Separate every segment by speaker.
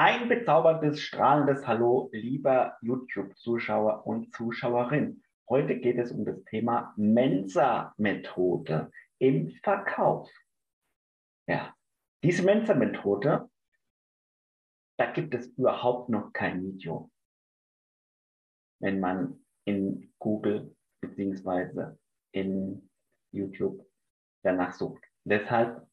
Speaker 1: Ein bezauberndes, strahlendes Hallo, lieber YouTube-Zuschauer und Zuschauerin. Heute geht es um das Thema Mensa-Methode im Verkauf. Ja, diese Mensa-Methode, da gibt es überhaupt noch kein Video. Wenn man in Google beziehungsweise in YouTube danach sucht. Deshalb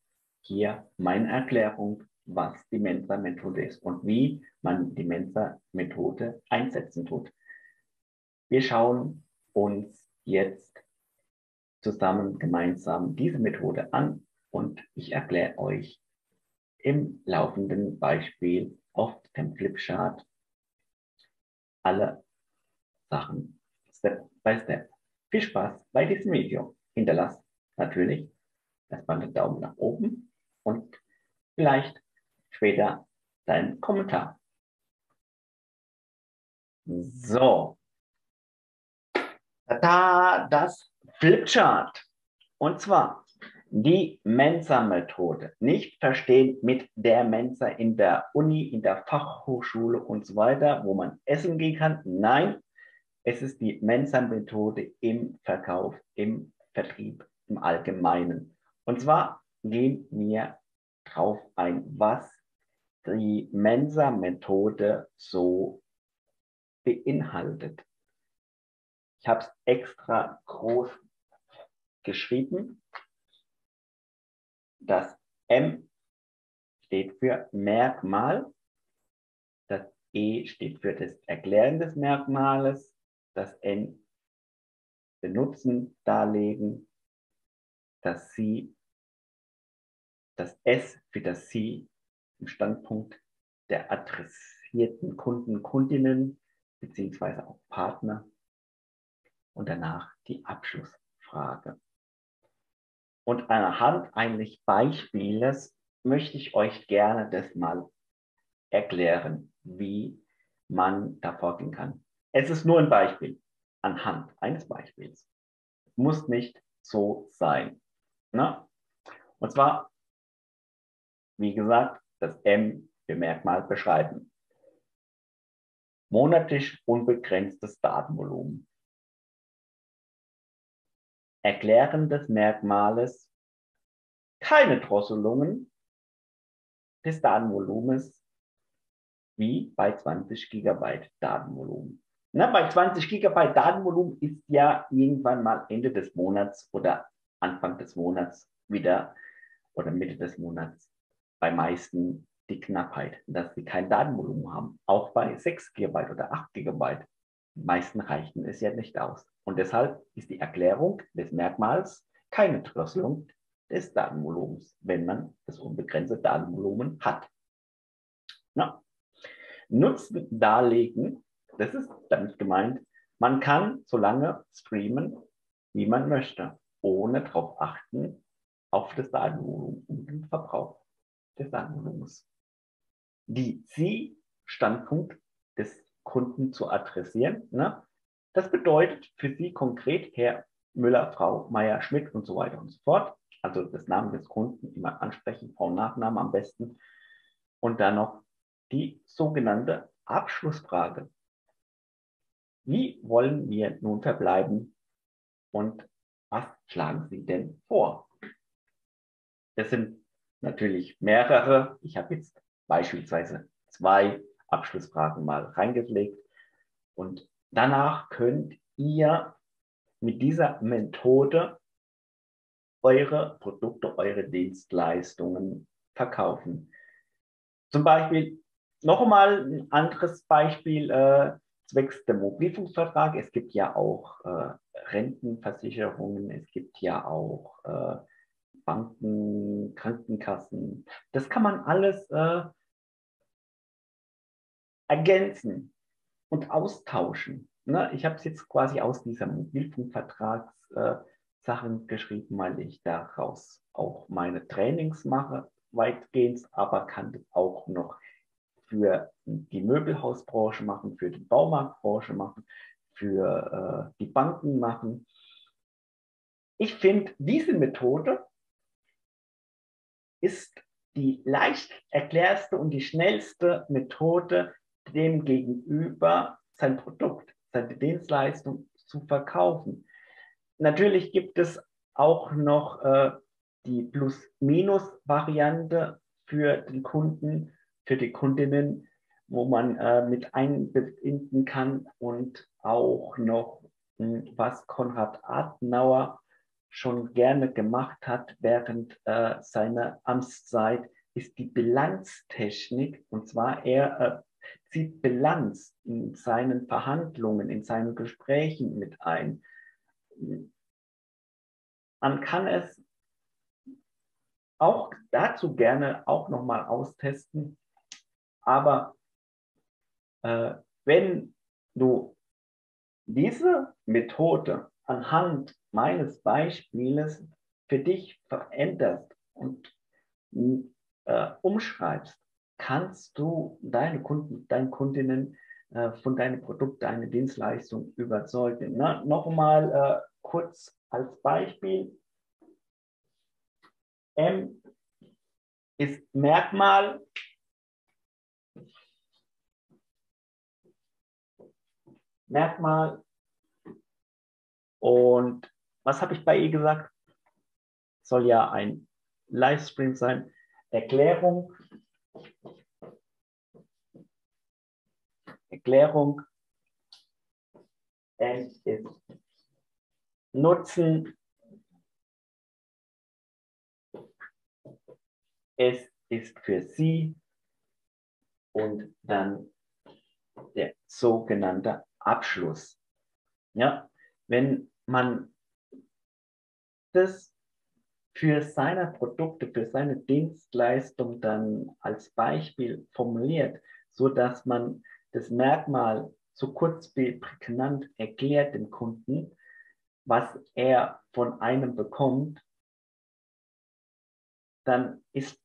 Speaker 1: hier meine Erklärung was die Mensa-Methode ist und wie man die Mensa-Methode einsetzen tut. Wir schauen uns jetzt zusammen gemeinsam diese Methode an und ich erkläre euch im laufenden Beispiel auf dem Flipchart alle Sachen Step by Step. Viel Spaß bei diesem Video. Hinterlasst natürlich erstmal einen Daumen nach oben und vielleicht später deinen Kommentar. So. Da das Flipchart. Und zwar die Mensa-Methode. Nicht verstehen mit der Mensa in der Uni, in der Fachhochschule und so weiter, wo man essen gehen kann. Nein, es ist die Mensa-Methode im Verkauf, im Vertrieb, im Allgemeinen. Und zwar gehen wir drauf ein, was die Mensa-Methode so beinhaltet. Ich habe es extra groß geschrieben. Das M steht für Merkmal. Das E steht für das Erklären des Merkmales. Das N benutzen, darlegen. Das Sie, das S für das Sie im Standpunkt der adressierten Kunden, Kundinnen beziehungsweise auch Partner und danach die Abschlussfrage. Und anhand eines Beispieles möchte ich euch gerne das mal erklären, wie man da vorgehen kann. Es ist nur ein Beispiel, anhand eines Beispiels. Muss nicht so sein. Ne? Und zwar, wie gesagt, das M für Merkmal beschreiben. Monatlich unbegrenztes Datenvolumen. Erklären des Merkmales keine Drosselungen des Datenvolumens wie bei 20 GB Datenvolumen. Na, bei 20 GB Datenvolumen ist ja irgendwann mal Ende des Monats oder Anfang des Monats wieder oder Mitte des Monats bei meisten die Knappheit, dass sie kein Datenvolumen haben. Auch bei 6 GB oder 8 GB. Meisten reichten es ja nicht aus. Und deshalb ist die Erklärung des Merkmals keine Drosselung des Datenvolumens, wenn man das unbegrenzte Datenvolumen hat. Na. Nutzen darlegen, das ist damit gemeint, man kann so lange streamen, wie man möchte, ohne darauf achten, auf das Datenvolumen und den Verbrauch des Datenvolumens. Die Sie-Standpunkt des Kunden zu adressieren. Ne? Das bedeutet für Sie konkret Herr Müller, Frau Meier, Schmidt und so weiter und so fort. Also das Namen des Kunden immer ansprechen, Frau Nachname am besten. Und dann noch die sogenannte Abschlussfrage. Wie wollen wir nun verbleiben und was schlagen Sie denn vor? Das sind natürlich mehrere. Ich habe jetzt beispielsweise zwei Abschlussfragen mal reingelegt. Und danach könnt ihr mit dieser Methode eure Produkte, eure Dienstleistungen verkaufen. Zum Beispiel noch einmal ein anderes Beispiel äh, zwecks der Mobilfunkvertrag. Es gibt ja auch äh, Rentenversicherungen, es gibt ja auch äh, Banken, Krankenkassen. Das kann man alles äh, ergänzen und austauschen. Ne? Ich habe es jetzt quasi aus dieser Mobilfunkvertragssachen äh, geschrieben, weil ich daraus auch meine Trainings mache, weitgehend, aber kann das auch noch für die Möbelhausbranche machen, für die Baumarktbranche machen, für äh, die Banken machen. Ich finde diese Methode ist die leicht erklärste und die schnellste Methode, dem Gegenüber sein Produkt, seine Dienstleistung zu verkaufen. Natürlich gibt es auch noch äh, die Plus-Minus-Variante für den Kunden, für die Kundinnen, wo man äh, mit einbinden kann und auch noch, hm, was Konrad Adenauer schon gerne gemacht hat während äh, seiner Amtszeit, ist die Bilanztechnik. Und zwar er äh, zieht Bilanz in seinen Verhandlungen, in seinen Gesprächen mit ein. Man kann es auch dazu gerne auch nochmal austesten. Aber äh, wenn du diese Methode anhand meines Beispieles für dich veränderst und äh, umschreibst, kannst du deine Kunden, deine Kundinnen äh, von deinem Produkt, deiner Dienstleistung überzeugen. Na, Nochmal äh, kurz als Beispiel. M ist Merkmal. Merkmal. Und was habe ich bei ihr gesagt? Soll ja ein Livestream sein. Erklärung. Erklärung. N ist Nutzen. Es ist für Sie und dann der sogenannte Abschluss. Ja, wenn man das für seine Produkte, für seine Dienstleistung dann als Beispiel formuliert, so dass man das Merkmal so kurz wie prägnant erklärt dem Kunden, was er von einem bekommt, dann ist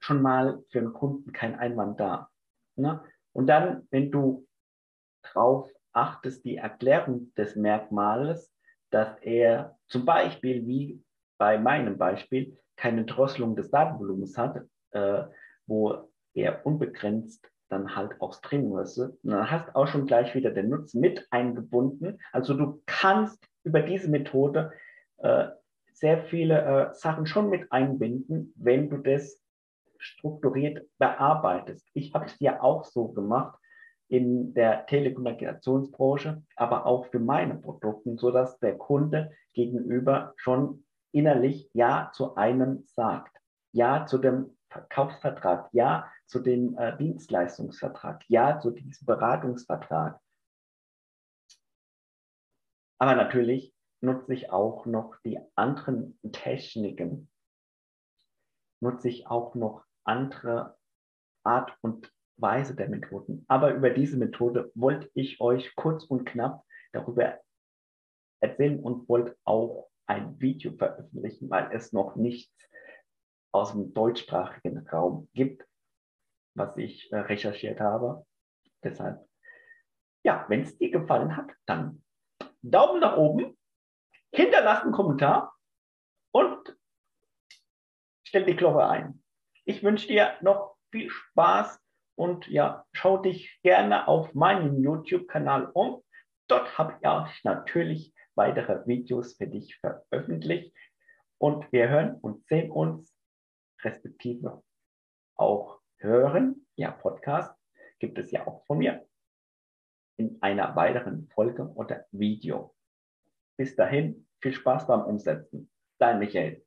Speaker 1: schon mal für den Kunden kein Einwand da. Ne? Und dann, wenn du darauf achtest, die Erklärung des Merkmals, dass er zum Beispiel, wie bei meinem Beispiel, keine Drosselung des Datenvolumens hat, äh, wo er unbegrenzt dann halt auch streamen müsste. dann hast auch schon gleich wieder den Nutzen mit eingebunden. Also du kannst über diese Methode äh, sehr viele äh, Sachen schon mit einbinden, wenn du das strukturiert bearbeitest. Ich habe es ja auch so gemacht in der Telekommunikationsbranche, aber auch für meine Produkte, sodass der Kunde gegenüber schon innerlich Ja zu einem sagt. Ja zu dem Verkaufsvertrag, Ja zu dem äh, Dienstleistungsvertrag, Ja zu diesem Beratungsvertrag. Aber natürlich nutze ich auch noch die anderen Techniken, nutze ich auch noch andere Art und Weise der Methoden. Aber über diese Methode wollte ich euch kurz und knapp darüber erzählen und wollte auch ein Video veröffentlichen, weil es noch nichts aus dem deutschsprachigen Raum gibt, was ich äh, recherchiert habe. Deshalb, ja, wenn es dir gefallen hat, dann Daumen nach oben, hinterlass einen Kommentar und stell die Glocke ein. Ich wünsche dir noch viel Spaß und ja, schau dich gerne auf meinem YouTube-Kanal um. Dort habe ich natürlich weitere Videos für dich veröffentlicht und wir hören und sehen uns respektive auch hören. Ja, Podcast gibt es ja auch von mir in einer weiteren Folge oder Video. Bis dahin, viel Spaß beim Umsetzen. Dein Michael.